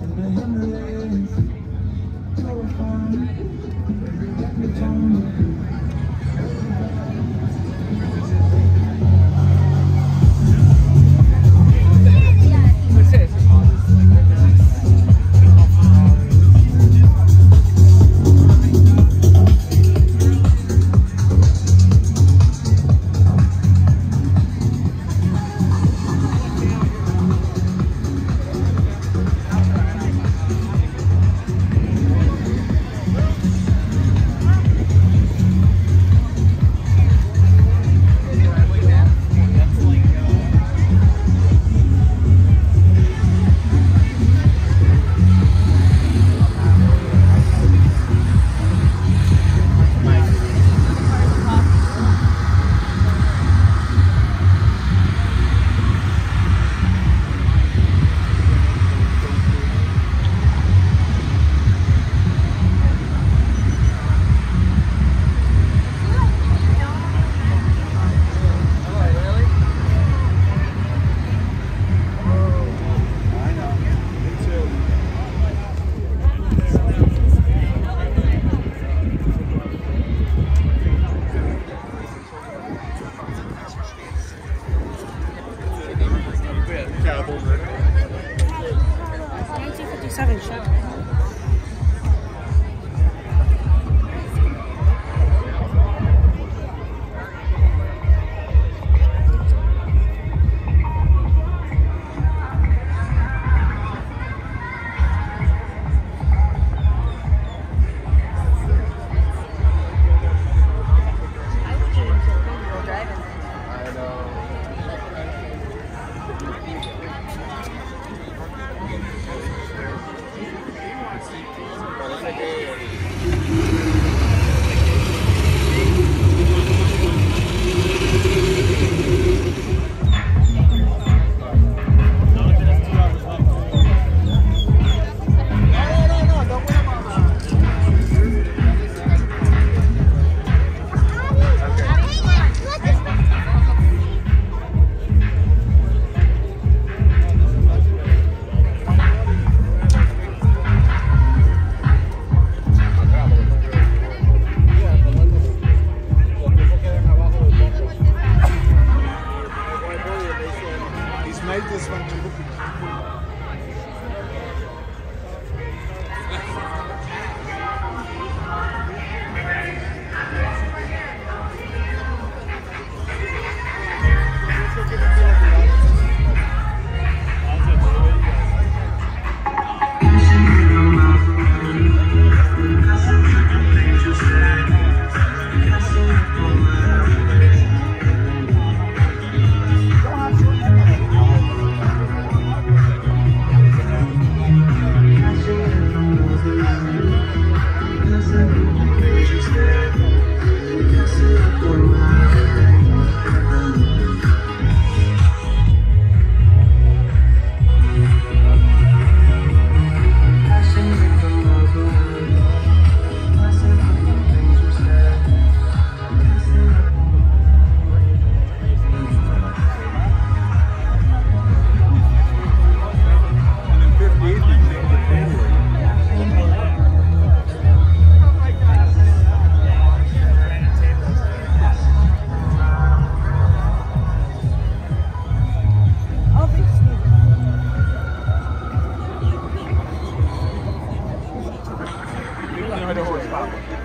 1957 show. ça, Richard.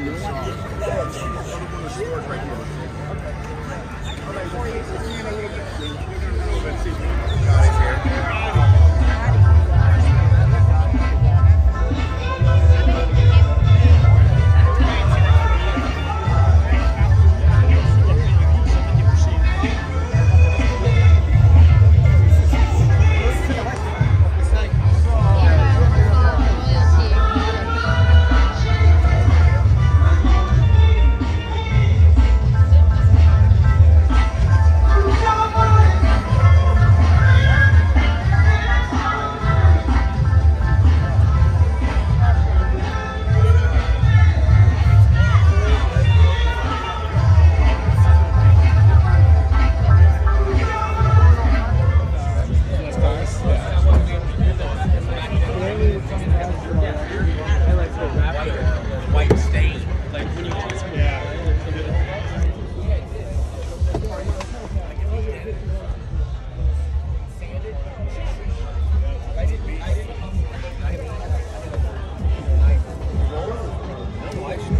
One. There's one in the stores right here.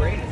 brain